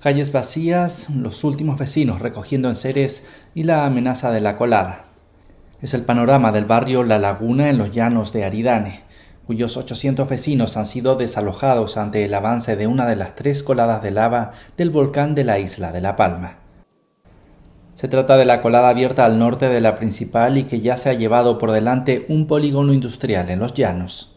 Calles vacías, los últimos vecinos recogiendo enseres y la amenaza de la colada. Es el panorama del barrio La Laguna en los llanos de Aridane, cuyos 800 vecinos han sido desalojados ante el avance de una de las tres coladas de lava del volcán de la isla de La Palma. Se trata de la colada abierta al norte de la principal y que ya se ha llevado por delante un polígono industrial en los llanos.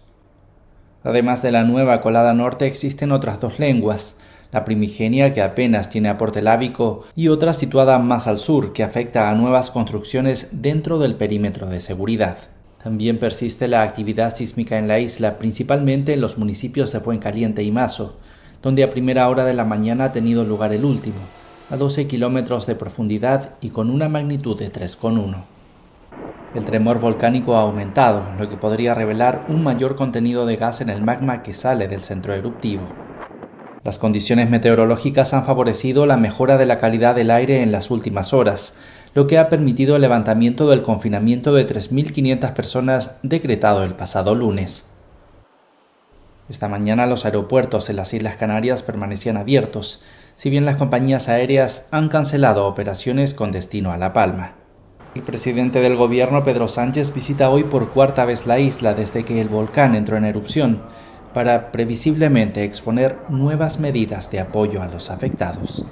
Además de la nueva colada norte existen otras dos lenguas, la primigenia que apenas tiene aporte lábico y otra situada más al sur que afecta a nuevas construcciones dentro del perímetro de seguridad. También persiste la actividad sísmica en la isla, principalmente en los municipios de Fuencaliente y Mazo, donde a primera hora de la mañana ha tenido lugar el último, a 12 kilómetros de profundidad y con una magnitud de 3,1. El tremor volcánico ha aumentado, lo que podría revelar un mayor contenido de gas en el magma que sale del centro eruptivo. Las condiciones meteorológicas han favorecido la mejora de la calidad del aire en las últimas horas, lo que ha permitido el levantamiento del confinamiento de 3.500 personas decretado el pasado lunes. Esta mañana los aeropuertos en las Islas Canarias permanecían abiertos, si bien las compañías aéreas han cancelado operaciones con destino a La Palma. El presidente del gobierno, Pedro Sánchez, visita hoy por cuarta vez la isla desde que el volcán entró en erupción, para previsiblemente exponer nuevas medidas de apoyo a los afectados.